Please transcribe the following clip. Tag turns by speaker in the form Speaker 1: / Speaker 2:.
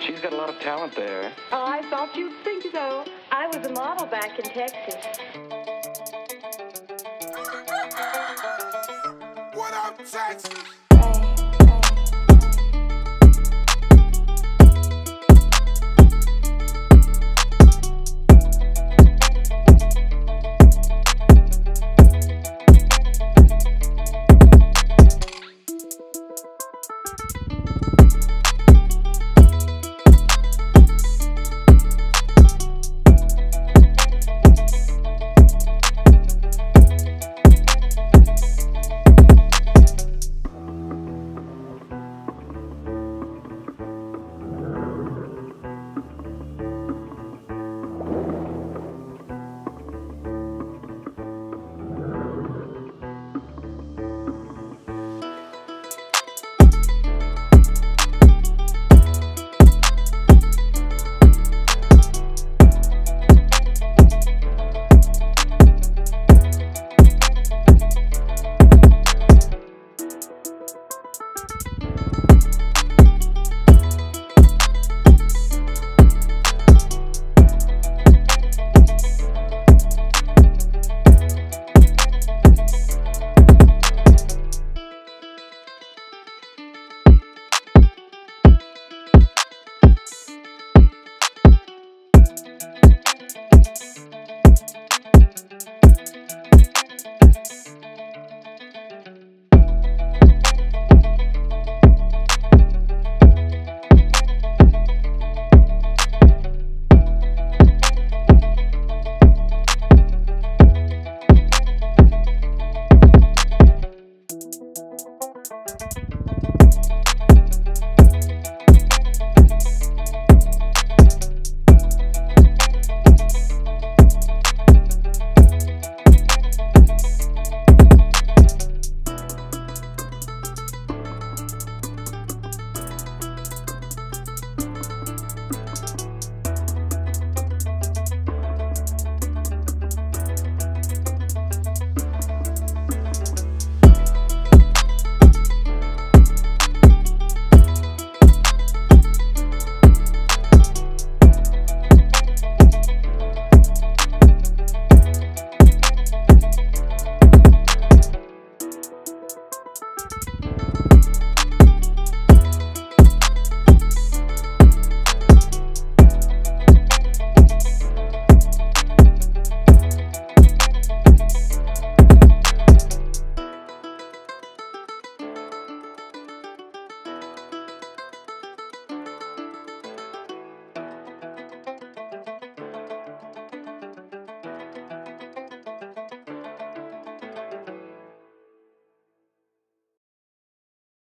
Speaker 1: She's got a lot of talent there.
Speaker 2: Oh, I thought you'd think so. I was a model back in Texas.
Speaker 3: What up, Texas?